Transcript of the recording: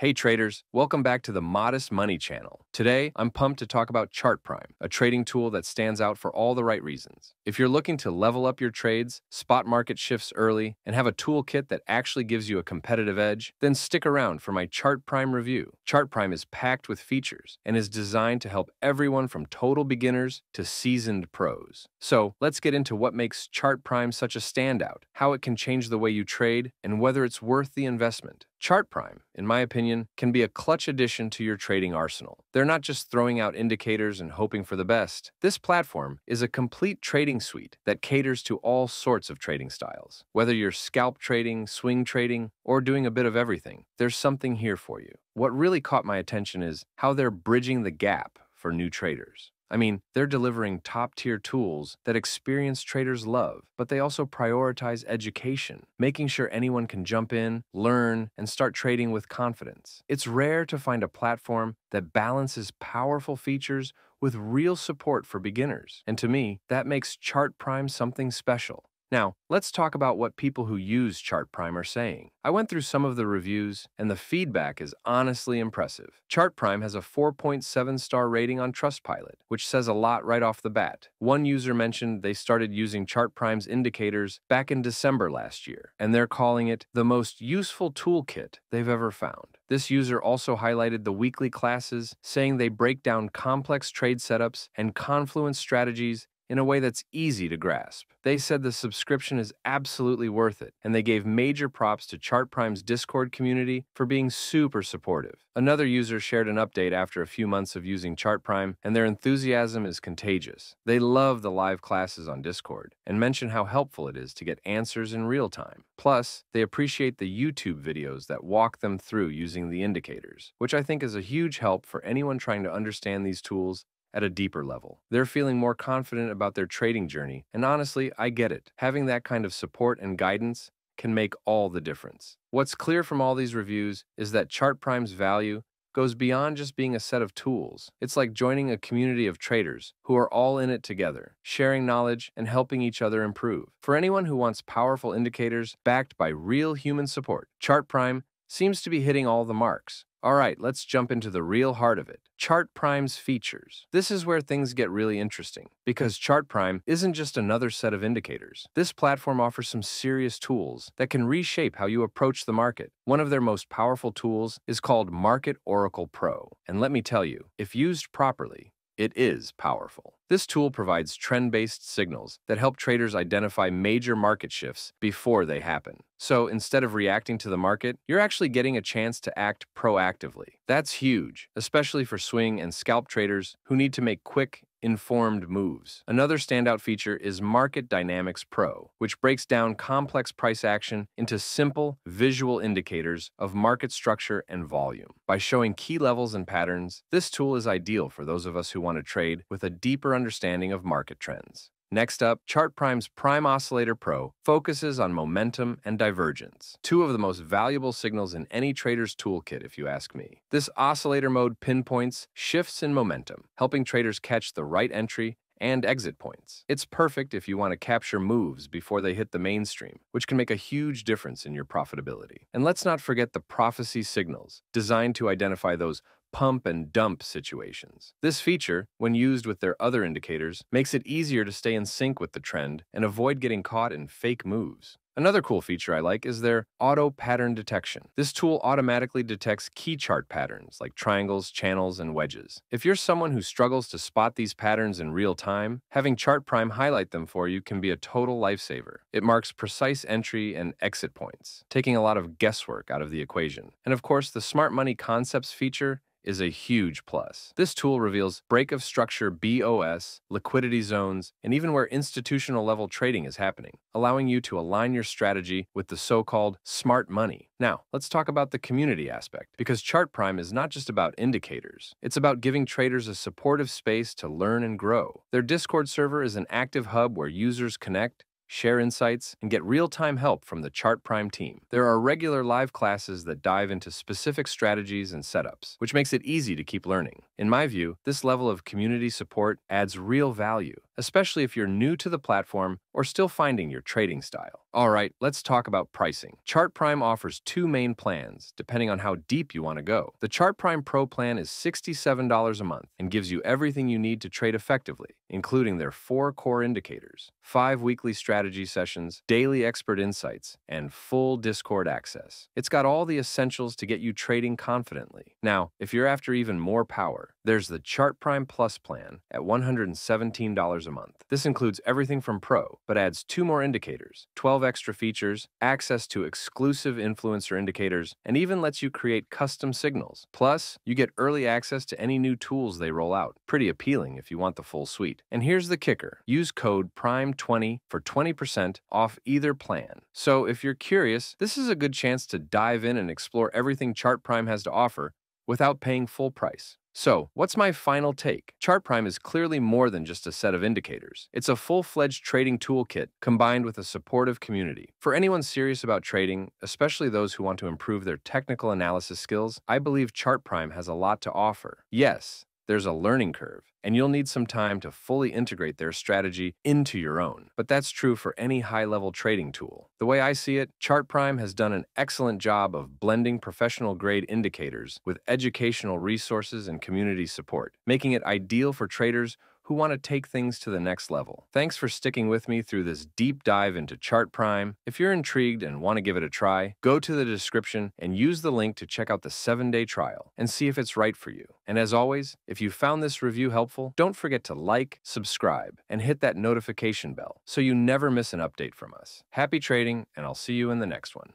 Hey traders, welcome back to the Modest Money channel. Today, I'm pumped to talk about Chart Prime, a trading tool that stands out for all the right reasons. If you're looking to level up your trades, spot market shifts early, and have a toolkit that actually gives you a competitive edge, then stick around for my Chart Prime review. Chart Prime is packed with features and is designed to help everyone from total beginners to seasoned pros. So, let's get into what makes Chart Prime such a standout, how it can change the way you trade, and whether it's worth the investment. Chart Prime, in my opinion, can be a clutch addition to your trading arsenal. They're not just throwing out indicators and hoping for the best. This platform is a complete trading suite that caters to all sorts of trading styles. Whether you're scalp trading, swing trading, or doing a bit of everything, there's something here for you. What really caught my attention is how they're bridging the gap for new traders. I mean, they're delivering top tier tools that experienced traders love, but they also prioritize education, making sure anyone can jump in, learn, and start trading with confidence. It's rare to find a platform that balances powerful features with real support for beginners. And to me, that makes Chart Prime something special. Now, let's talk about what people who use Chart Prime are saying. I went through some of the reviews, and the feedback is honestly impressive. Chart Prime has a 4.7 star rating on Trustpilot, which says a lot right off the bat. One user mentioned they started using Chart Prime's indicators back in December last year, and they're calling it the most useful toolkit they've ever found. This user also highlighted the weekly classes, saying they break down complex trade setups and confluence strategies in a way that's easy to grasp. They said the subscription is absolutely worth it, and they gave major props to Chart Prime's Discord community for being super supportive. Another user shared an update after a few months of using Chart Prime, and their enthusiasm is contagious. They love the live classes on Discord and mention how helpful it is to get answers in real time. Plus, they appreciate the YouTube videos that walk them through using the indicators, which I think is a huge help for anyone trying to understand these tools at a deeper level. They're feeling more confident about their trading journey, and honestly, I get it. Having that kind of support and guidance can make all the difference. What's clear from all these reviews is that Chart Prime's value goes beyond just being a set of tools. It's like joining a community of traders who are all in it together, sharing knowledge and helping each other improve. For anyone who wants powerful indicators backed by real human support, Chart Prime seems to be hitting all the marks. All right, let's jump into the real heart of it. Chart Prime's features. This is where things get really interesting because Chart Prime isn't just another set of indicators. This platform offers some serious tools that can reshape how you approach the market. One of their most powerful tools is called Market Oracle Pro. And let me tell you, if used properly, it is powerful. This tool provides trend based signals that help traders identify major market shifts before they happen. So instead of reacting to the market, you're actually getting a chance to act proactively. That's huge, especially for swing and scalp traders who need to make quick informed moves. Another standout feature is Market Dynamics Pro, which breaks down complex price action into simple, visual indicators of market structure and volume. By showing key levels and patterns, this tool is ideal for those of us who want to trade with a deeper understanding of market trends. Next up, Chart Prime's Prime Oscillator Pro focuses on momentum and divergence, two of the most valuable signals in any trader's toolkit, if you ask me. This oscillator mode pinpoints shifts in momentum, helping traders catch the right entry and exit points. It's perfect if you want to capture moves before they hit the mainstream, which can make a huge difference in your profitability. And let's not forget the prophecy signals, designed to identify those pump and dump situations. This feature, when used with their other indicators, makes it easier to stay in sync with the trend and avoid getting caught in fake moves. Another cool feature I like is their auto pattern detection. This tool automatically detects key chart patterns like triangles, channels, and wedges. If you're someone who struggles to spot these patterns in real time, having Chart Prime highlight them for you can be a total lifesaver. It marks precise entry and exit points, taking a lot of guesswork out of the equation. And of course, the Smart Money Concepts feature is a huge plus. This tool reveals break of structure BOS, liquidity zones, and even where institutional level trading is happening, allowing you to align your strategy with the so called smart money. Now, let's talk about the community aspect, because Chart Prime is not just about indicators, it's about giving traders a supportive space to learn and grow. Their Discord server is an active hub where users connect, share insights, and get real time help from the Chart Prime team. There are regular live classes that dive into specific strategies and setups, which makes it easy to keep learning. In my view, this level of community support adds real value, especially if you're new to the platform or still finding your trading style. All right, let's talk about pricing. Chart Prime offers two main plans, depending on how deep you want to go. The Chart Prime Pro plan is $67 a month and gives you everything you need to trade effectively, including their four core indicators, five weekly strategy sessions, daily expert insights, and full Discord access. It's got all the essentials to get you trading confidently. Now, if you're after even more power, there's the Chart Prime Plus plan at $117 a month. This includes everything from Pro, but adds two more indicators, 12 extra features, access to exclusive influencer indicators, and even lets you create custom signals. Plus, you get early access to any new tools they roll out. Pretty appealing if you want the full suite. And here's the kicker use code PRIME20 for 20% off either plan. So if you're curious, this is a good chance to dive in and explore everything Chart Prime has to offer without paying full price. So, what's my final take? Chart Prime is clearly more than just a set of indicators. It's a full fledged trading toolkit combined with a supportive community. For anyone serious about trading, especially those who want to improve their technical analysis skills, I believe Chart Prime has a lot to offer. Yes, there's a learning curve, and you'll need some time to fully integrate their strategy into your own. But that's true for any high level trading tool. The way I see it, Chart Prime has done an excellent job of blending professional grade indicators with educational resources and community support, making it ideal for traders who want to take things to the next level. Thanks for sticking with me through this deep dive into Chart Prime. If you're intrigued and want to give it a try, go to the description and use the link to check out the seven day trial and see if it's right for you. And as always, if you found this review helpful, don't forget to like, subscribe, and hit that notification bell so you never miss an update from us. Happy trading, and I'll see you in the next one.